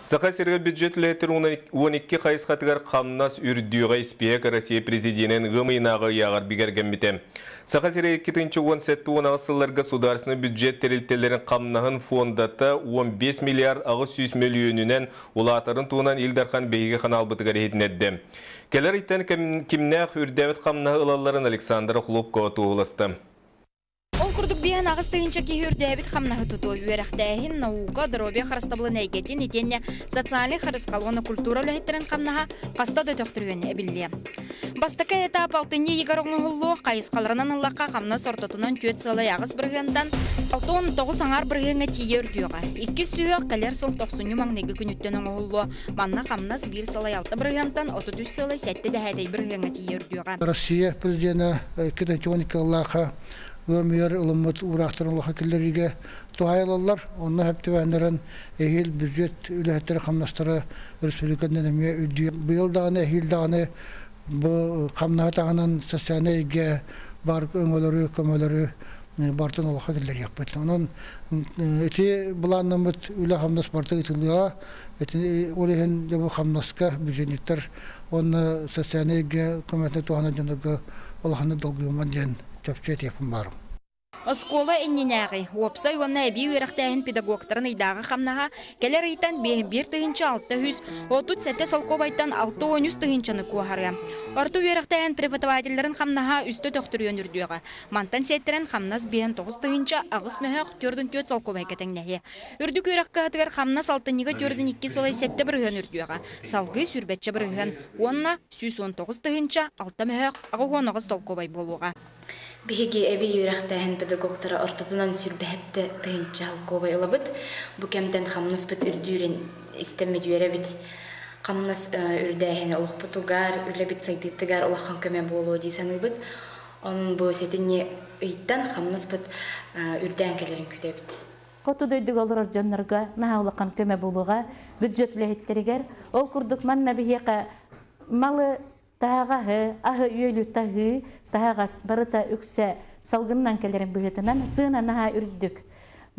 Сақа сергер бюджет ләтір 12 қайысқатығар қамнас үрдіға испек Россия президентін ғымайнағы яғар бігерген бітем. Сақа сергер 2-10 сыллар государственный бюджет терілтелерін қамнағын фондаты 15 миллиард ағыз 100 миллионінен улатарын туынан Илдархан бейгі қанал бұтығар етінеді. Келер иттен кімнәқ үрдәвет қамнағы ылаларын Александр Хлопкова туғылысты. Курдук биһан агыс тыгынча киһүрдээбит хамнаһы туту үөрәхтээһин наука дробия харыстабылын әйгетин итенне социальный харыскалгона культура үлэхеттерин хамнаһа хаста дөтөктүргөн эбилле. Бастака этап алтынны yigaroңуллу кайыскаларынан ыллакка хамна сортотунан төт сылы агыс биргендан алтон тогуз аңар биргенге тиер дүйөга. Икки сүйө калер сыл токсунню маңнеги күнүттен оңуллу манна хамнас бир сылы алты биргентан отутүс сылы сәтте дәһәдей биргенге тиер дүйөга. Россия президенті 2012 ұлымыт урақтырын лоха келлериге туайылалар. Онны хәптівәндерін әйіл бюджет үләхеттері қамнастары республикандан әме үдді. Бұйыл дағаны, әйіл дағаны бұ қамнаға тағынан социальный әйге бар өңөлері, көмөлері бартын олоха келлер яқпет. Онын эти бұланнымыт үлә қамнас барты итылыға, эти олеген жабы қамнаска бюджеттер оны социальный әйге көмәтіне туғана жаныға олаханы долгыйман ден чөпчет епін барым. Оскола энненәгы, опсай онна әби үйрәхтәһин педагогтарын ыйдағы қамнаға, келер ыйтан бир тыгынча алты хүз, отут сәтте солкобайттан алты он үз. Орту үйрәхтәһин преподавательларын қамнаға үсті төқтүрүен үрдüгә. Мантан сеттерен қамнас бен тоғыз тыгынча агыс мәһәк төрдүн төт солкобай кәтәңнәһе. Үрдүк үйрәккә хатыгар қамнас алтыныга төрдүн икки сылай сәтте бирген үрдüгә. Салгы сүрбәтче бирген. Онна 119 тыгынча алты мәһәк агы агыс солкобай болуга. Биһиги эби юрахтаһын педагогтара ортотунан сүрбәһәтте тыһынча халкобай ылабыт. Бу кемден хамнас бит үрдүрен истемет юрәбит. Хамнас үрдәһен олох путугар, үләбит сайдыттыгар олохан көмә болу дисәныбыт. Onun bu setini ыйттан хамнас бит үрдән келерин күтәбит. Қоты дөйдік олар жаннарға, мәхаулақан көмә болуға, бюджет біләйттергер, ол күрдік манна бігеқа малы тағаһы, аһы үйөлі тағы, тағас барыта үксә салгыннан келерін бұғытынан сына наһа үрдік.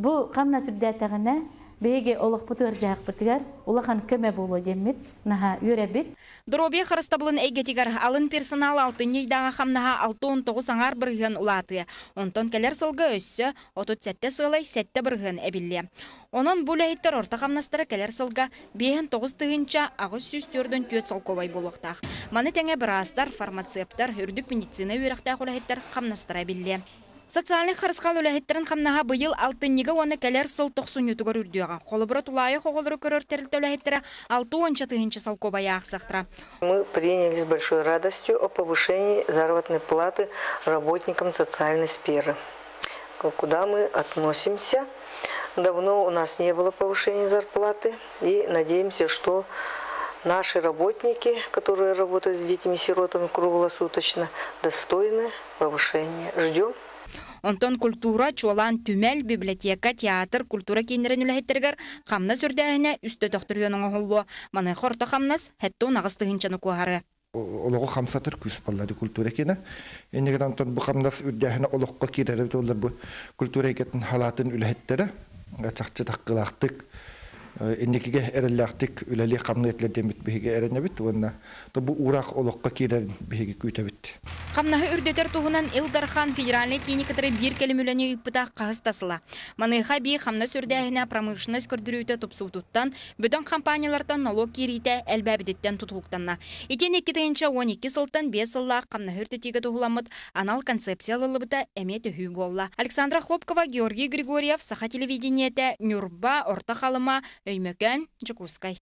Бұ қамна сүрдәтәғіне беге олық бұтығыр жағық бұтығар, олақан көмә болу демет, наһа үйрәбет. Дробия харыстабылын әйгетигар алын персонал алтын ейдаға қамнаға 6-19 аңар бірген улаты. Онтон келер сылғы өссі, отут сәтте сылай сәтте бірген әбілі. Онон бұл әйттер орта қамнастары келер сылға бейін 9 тыгынча ағыз сүз түрдің төт солковай болуқтақ. Маны тәңе бірастар, фармацевтар, үрдік медицина үйрақтақ үләйттер қамнастыра білі. Социальный харыскал үләһеттерин хамнаха быйыл алтыннига оны келер сыл тохсун ютугар үрдүга. Холобура тулайы хоголору көрөр терилте үләһеттері алты онча тыгынча салкобая ақсақтыра. Мы приняли с большой радостью о повышении заработной платы работникам социальной сферы. Куда мы относимся? Давно у нас не было повышения зарплаты и надеемся, что наши работники, которые работают с детьми-сиротами круглосуточно, достойны повышения. Ждем Онтон культура, чуалан, түмәл, библиотека, театр, культура кейнерен үләһеттергер хамна сүрдәһенә үстө тохтырыгының оһоллу. Маны хорта хамнас хәтто нагыстыгынчаны куһары. Олого хамсатыр күс баллары культура кена. Энегер антон бу хамнас үрдәһенә олоққа кирәре толар бу культура кетен халатын үләһеттере. Гачакчы таккылактык. Эннекиге эрелләктик үләли камны этләдем бит биге эренебит. Уна бу урак олоққа күтәбит. Камнаһы үрдетер туһунан Илдархан федеральный клиникатары бир келемүләне ипта кагыс тасыла. Маныха хамна сүрдәһенә промышленность көрдүрүтә тупсутуттан бүтән компаниялардан налог кирите әлбәбидеттен тутулуктанна. Итен 2012 сылтан 5 сылла камнаһы үрдетиге туһуламыт анал концепциялы быта әме төһү болла. Александра Хлопкова, Георгий Григорьев, Саха телевидениете, Нюрба, Орта халыма, Өймөкән, Жукускай.